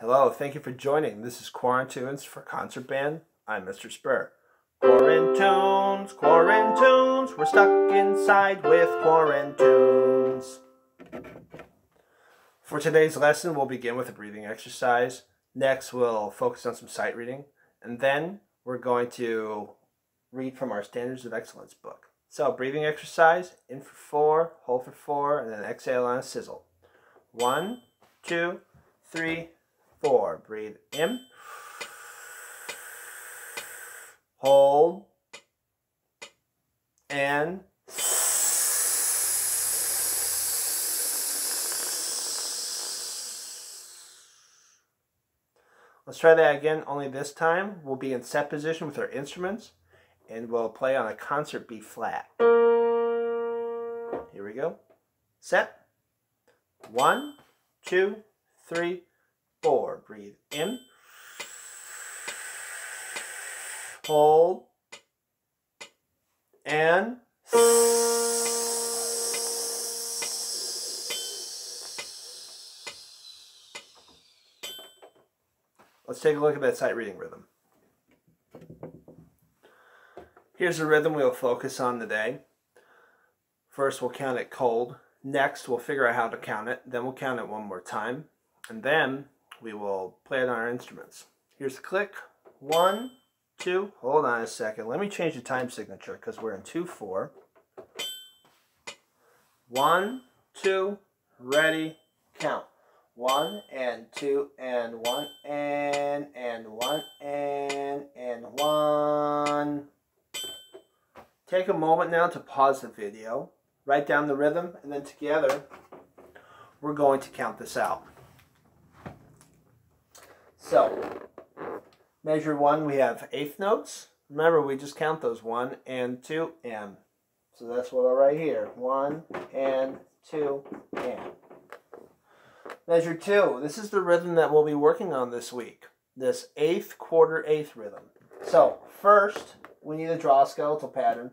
Hello, thank you for joining. This is Quarantunes for Concert Band. I'm Mr. Spurr. Quarantunes, Quarantunes, we're stuck inside with Quarantunes. For today's lesson, we'll begin with a breathing exercise. Next, we'll focus on some sight reading. And then we're going to read from our Standards of Excellence book. So, breathing exercise, in for four, hold for four, and then exhale on a sizzle. One, two, three, four. Breathe in. Hold. And Let's try that again, only this time we'll be in set position with our instruments and we'll play on a concert B flat. Here we go. Set. One, two, three, four. Breathe in. Hold. And Let's take a look at that sight reading rhythm. Here's the rhythm we'll focus on today. First, we'll count it cold. Next, we'll figure out how to count it. Then we'll count it one more time. And then we will play it on our instruments. Here's the click. One, two. Hold on a second. Let me change the time signature because we're in 2-4. One, two, ready, count. One and two and one and and one and and one. Take a moment now to pause the video, write down the rhythm, and then together we're going to count this out. So, measure one, we have eighth notes. Remember, we just count those one and two and. So that's what I'll write here. One and two and. Measure two. This is the rhythm that we'll be working on this week. This eighth quarter eighth rhythm. So first, we need to draw a skeletal pattern.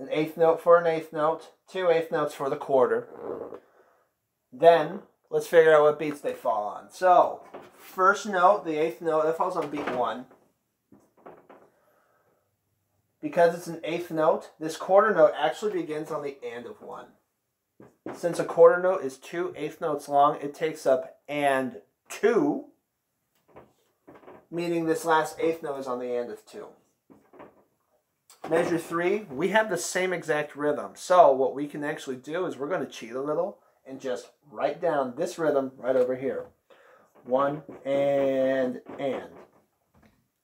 An eighth note for an eighth note, two eighth notes for the quarter. Then, let's figure out what beats they fall on. So, first note, the eighth note, that falls on beat one because it's an eighth note, this quarter note actually begins on the and of one. Since a quarter note is two eighth notes long, it takes up and two, meaning this last eighth note is on the and of two. Measure three, we have the same exact rhythm. So what we can actually do is we're going to cheat a little and just write down this rhythm right over here. One and and.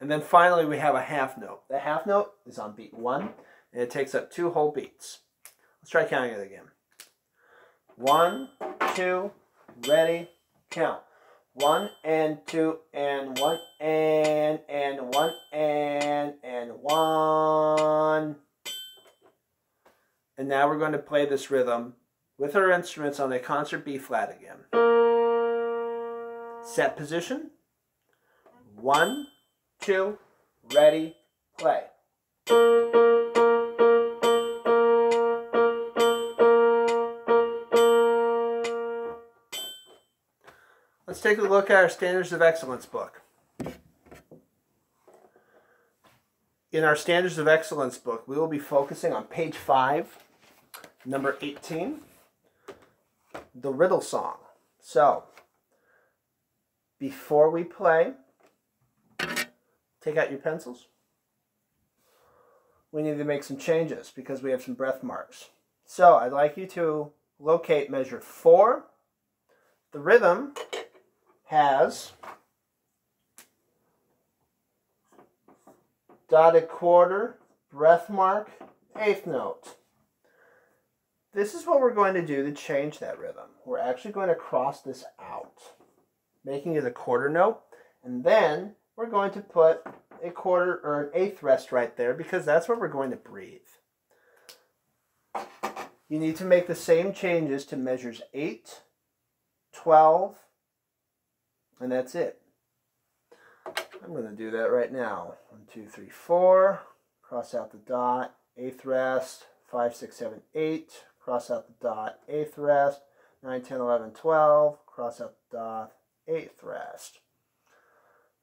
And then finally we have a half note. The half note is on beat one, and it takes up two whole beats. Let's try counting it again. One, two, ready, count. One and two and one and and one and and one. And now we're going to play this rhythm with our instruments on a concert B flat again. Set position. One, two, ready, play. Let's take a look at our Standards of Excellence book. In our Standards of Excellence book, we will be focusing on page 5, number 18, the riddle song. So, before we play, Take out your pencils. We need to make some changes because we have some breath marks. So I'd like you to locate measure four. The rhythm has dotted quarter, breath mark, eighth note. This is what we're going to do to change that rhythm. We're actually going to cross this out, making it a quarter note, and then we're going to put a quarter or an eighth rest right there because that's where we're going to breathe. You need to make the same changes to measures 8, 12, and that's it. I'm going to do that right now. 1, 2, 3, 4. Cross out the dot. Eighth rest. 5, 6, 7, 8. Cross out the dot. Eighth rest. 9, 10, 11, 12. Cross out the dot, Eighth rest.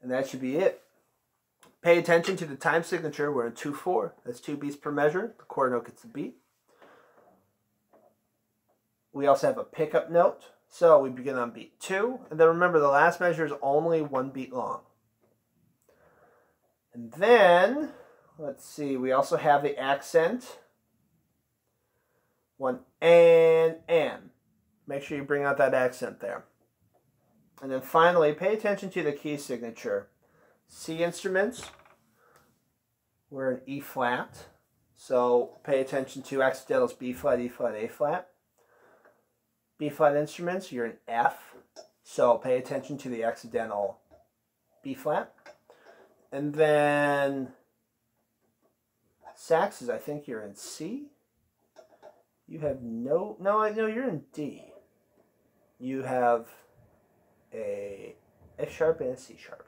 And that should be it. Pay attention to the time signature. We're in 2-4. That's two beats per measure. The quarter note gets a beat. We also have a pickup note. So we begin on beat 2. And then remember, the last measure is only one beat long. And then, let's see, we also have the accent. One and, and. Make sure you bring out that accent there. And then finally, pay attention to the key signature. C instruments, we're in E flat. So pay attention to accidentals B flat, E flat, A flat. B flat instruments, you're in F. So pay attention to the accidental B flat. And then saxes, I think you're in C. You have no, no, I know you're in D. You have a F sharp and a C sharp.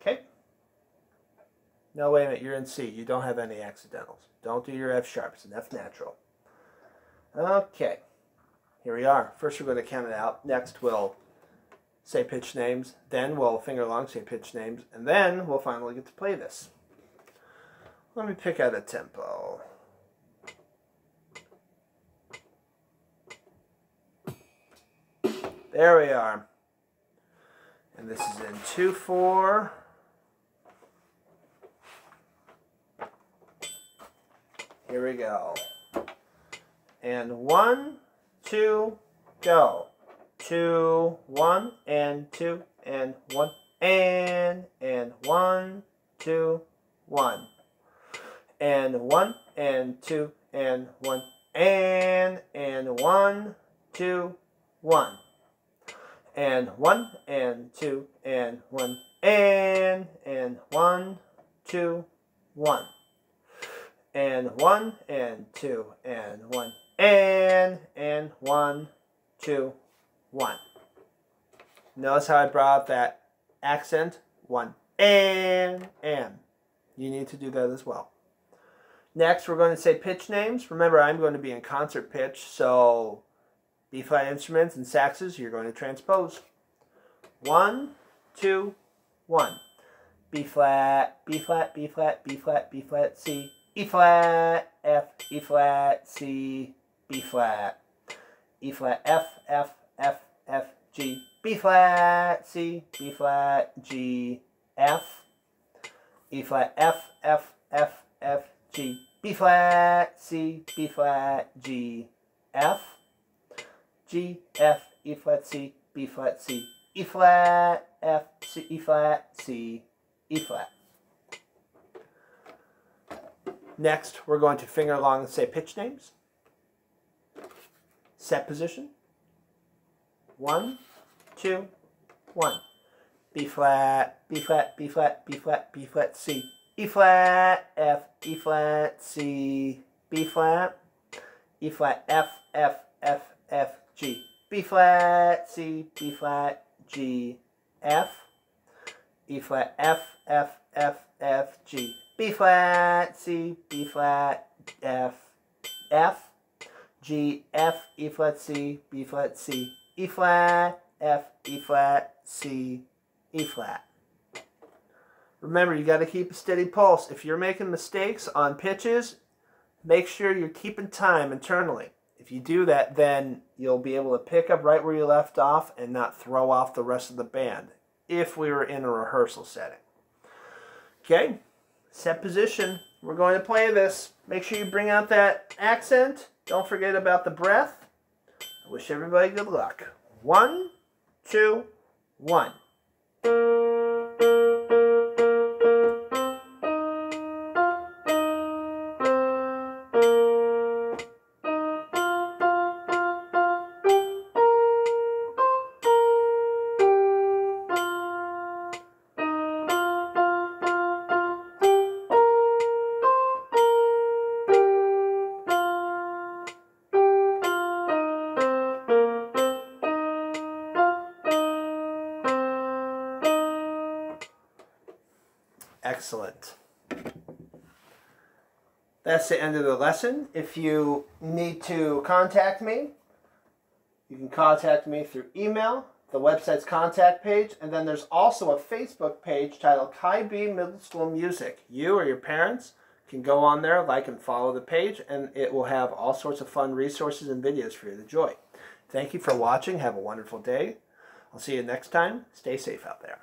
Okay? No, wait a minute, you're in C. You don't have any accidentals. Don't do your F sharp. It's an F natural. Okay. Here we are. First we're going to count it out. Next we'll say pitch names. Then we'll finger long say pitch names. And then we'll finally get to play this. Let me pick out a tempo. There we are. And this is in 2-4. Here we go. And one, two, go. Two, one, and two, and one, and, and one, two, one. And one, and two, and one, and, and one, two, one and one and two and one and and one two one. And one and two and one and and one two one. Notice how I brought that accent? One. And and. You need to do that as well. Next we're going to say pitch names. Remember I'm going to be in concert pitch so B flat instruments and saxes, you're going to transpose. One, two, one. B flat, B flat, B flat, B flat, B flat, C, E flat, F, E flat, C, B flat, E flat, F, F, F, F, G, B flat, C, B flat, G, F, E flat, F, F, F, F, G, B flat, C, B flat, G, F, G, F, E flat, C, B flat, C, E flat, F, C, E flat, C, E flat. Next, we're going to finger along and say pitch names. Set position. One, two, one. B flat, B flat, B flat, B flat, B flat, C. E flat, F, E flat, C, B flat, E flat, F, F, F, F, G. B flat, C, B flat, G, F, E flat, F, F, F, F, G. B flat, C, B flat, F, F, G, F, E flat, C, B flat, C, E flat, F, E flat, C, E flat. Remember, you got to keep a steady pulse. If you're making mistakes on pitches, make sure you're keeping time internally. If you do that, then you'll be able to pick up right where you left off and not throw off the rest of the band if we were in a rehearsal setting. Okay, set position. We're going to play this. Make sure you bring out that accent. Don't forget about the breath. I wish everybody good luck. One, two, one. Excellent. That's the end of the lesson. If you need to contact me, You can contact me through email, the website's contact page, and then there's also a Facebook page titled Kai B Middle School Music. You or your parents can go on there, like and follow the page, and it will have all sorts of fun resources and videos for you to enjoy. Thank you for watching. Have a wonderful day. I'll see you next time. Stay safe out there.